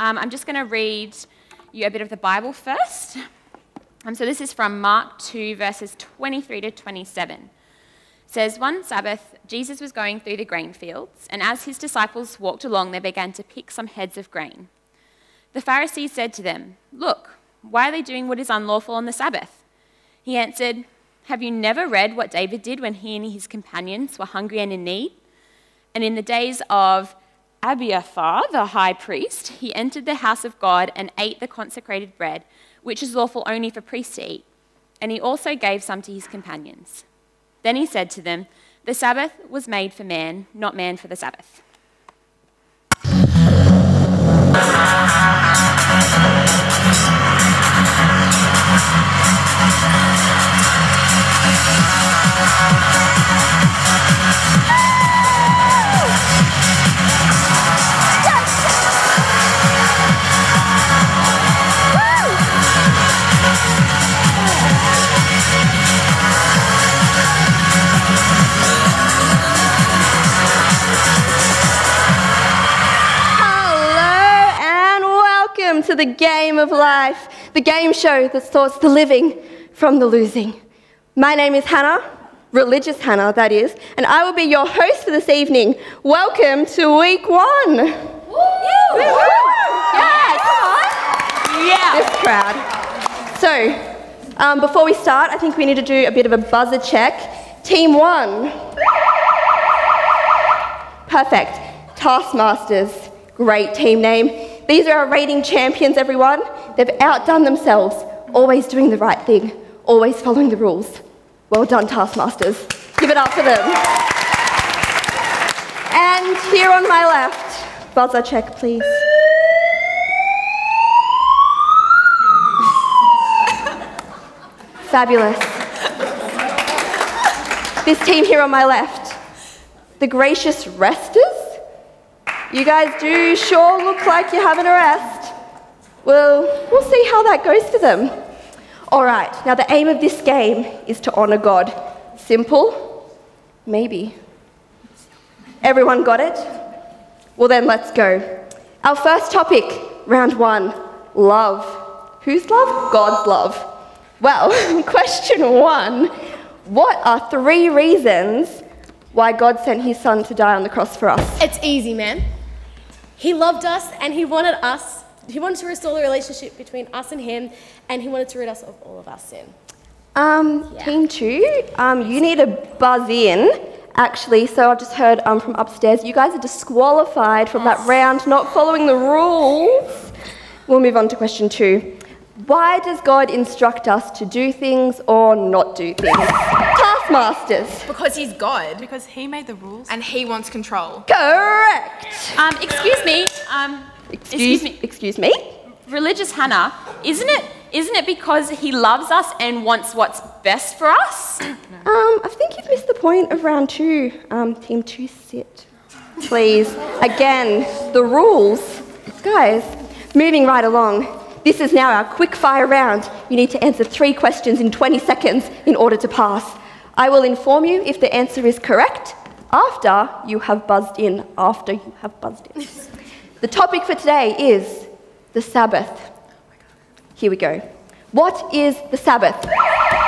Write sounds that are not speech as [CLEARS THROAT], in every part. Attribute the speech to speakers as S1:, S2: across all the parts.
S1: Um, I'm just going to read you a bit of the Bible first. Um, so this is from Mark 2, verses 23 to 27. It says, One Sabbath, Jesus was going through the grain fields, and as his disciples walked along, they began to pick some heads of grain. The Pharisees said to them, Look, why are they doing what is unlawful on the Sabbath? He answered, Have you never read what David did when he and his companions were hungry and in need? And in the days of Abiathar, the high priest, he entered the house of God and ate the consecrated bread, which is lawful only for priests to eat. And he also gave some to his companions. Then he said to them, The Sabbath was made for man, not man for the Sabbath.
S2: Welcome to the game of life, the game show that sorts the living from the losing. My name is Hannah, religious Hannah, that is, and I will be your host for this evening. Welcome to week one. Yeah, come on.
S1: Yeah!
S2: This crowd. So, um, before we start, I think we need to do a bit of a buzzer check. Team one. Perfect. Taskmasters. Great team name. These are our rating champions, everyone. They've outdone themselves, always doing the right thing, always following the rules. Well done, Taskmasters. Give it up for them. And here on my left, buzzer check, please. [LAUGHS] Fabulous. This team here on my left, the gracious resters. You guys do sure look like you're having a rest. Well, we'll see how that goes for them. All right, now the aim of this game is to honor God. Simple? Maybe. Everyone got it? Well, then let's go. Our first topic, round one love. Whose love? God's love. Well, [LAUGHS] question one What are three reasons why God sent his son to die on the cross for us?
S3: It's easy, man. He loved us and he wanted us, he wanted to restore the relationship between us and him, and he wanted to rid us of all of our sin.
S2: Um, Team two, um, you need to buzz in, actually. So I've just heard um, from upstairs, you guys are disqualified from that round, not following the rules. We'll move on to question two. Why does God instruct us to do things or not do things? Taskmasters.
S4: Because he's God
S5: Because he made the rules.
S4: and he wants control.
S2: Correct.
S1: Um, excuse me. Um, excuse me.
S2: Excuse me.
S1: Religious Hannah, isn't it, isn't it because he loves us and wants what's best for us? [CLEARS THROAT]
S2: Um, I think you've missed the point of round two. Um, team two, sit. Please. Again, the rules. Guys, moving right along. This is now our quick fire round. You need to answer three questions in 20 seconds in order to pass. I will inform you if the answer is correct after you have buzzed in. After you have buzzed in. [LAUGHS] The topic for today is the Sabbath. Here we go. What is the Sabbath?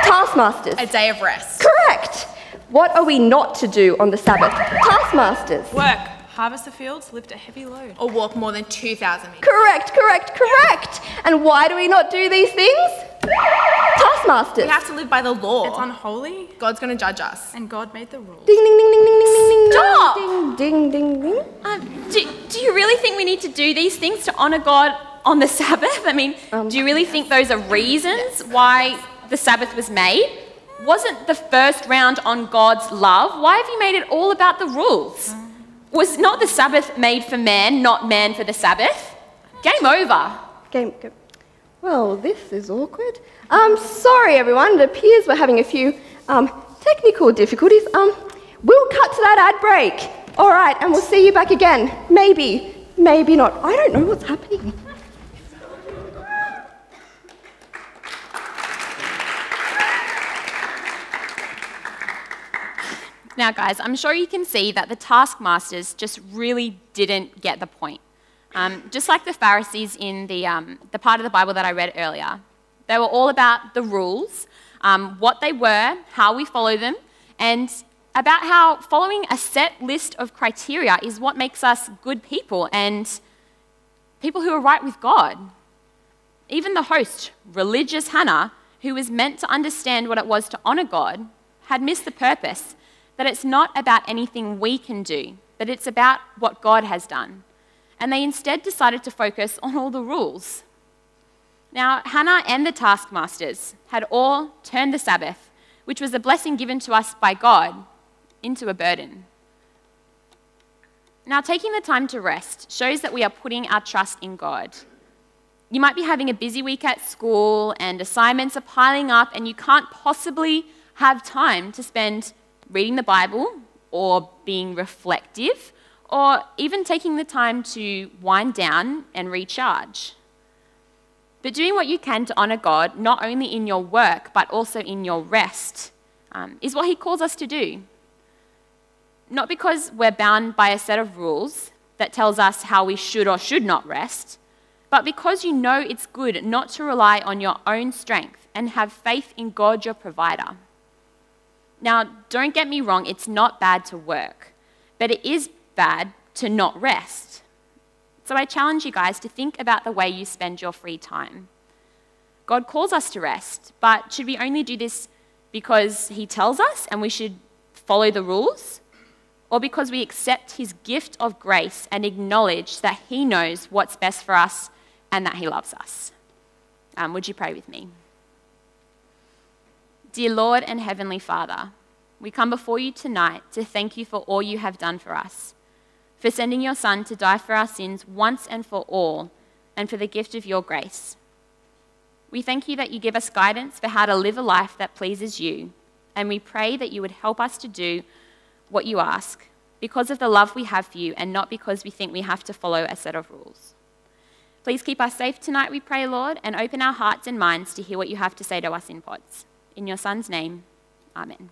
S2: Taskmasters.
S4: A day of rest.
S2: Correct. What are we not to do on the Sabbath? Taskmasters.
S5: Work, harvest the fields, lift a heavy load.
S4: Or walk more than 2,000 meters.
S2: Correct, correct, correct. And why do we not do these things? Taskmasters.
S4: We have to live by the law.
S5: It's unholy,
S4: God's going to judge us.
S5: and God made the rules.
S2: Ding, ding, ding, ding, ding, ding, ding.
S1: Stop.
S2: Ding, ding, ding, ding.
S1: Um, do, do you really think we need to do these things to honour God on the Sabbath? I mean, do you really think those are reasons why the Sabbath was made? Wasn't the first round on God's love? Why have you made it all about the rules? Was not the Sabbath made for man, not man for the Sabbath? Game over.
S2: Game, go. Well, this is awkward. Um, sorry, everyone. It appears we're having a few um, technical difficulties. Um, we'll cut to that ad break. All right, and we'll see you back again. Maybe, maybe not. I don't know what's happening.
S1: Now, guys, I'm sure you can see that the taskmasters just really didn't get the point. Um, just like the Pharisees in the, um, the part of the Bible that I read earlier, they were all about the rules, um, what they were, how we follow them, and about how following a set list of criteria is what makes us good people and people who are right with God. Even the host, religious Hannah, who was meant to understand what it was to honor God, had missed the purpose that it's not about anything we can do, but it's about what God has done. And they instead decided to focus on all the rules. Now, Hannah and the taskmasters had all turned the Sabbath, which was a blessing given to us by God, into a burden. Now, taking the time to rest shows that we are putting our trust in God. You might be having a busy week at school and assignments are piling up, and you can't possibly have time to spend reading the Bible or being reflective or even taking the time to wind down and recharge. But doing what you can to honour God, not only in your work, but also in your rest, um, is what He calls us to do. Not because we're bound by a set of rules that tells us how we should or should not rest, but because you know it's good not to rely on your own strength and have faith in God, your provider. Now, don't get me wrong, it's not bad to work, but it is bad to not rest. So I challenge you guys to think about the way you spend your free time. God calls us to rest, but should we only do this because He tells us and we should follow the rules? Or because we accept His gift of grace and acknowledge that He knows what's best for us and that He loves us? Um, would you pray with me? Dear Lord and Heavenly Father, we come before you tonight to thank you for all you have done for us, for sending your Son to die for our sins once and for all, and for the gift of your grace. We thank you that you give us guidance for how to live a life that pleases you, and we pray that you would help us to do what you ask because of the love we have for you and not because we think we have to follow a set of rules. Please keep us safe tonight, we pray, Lord, and open our hearts and minds to hear what you have to say to us in pods. In your Son's name, Amen.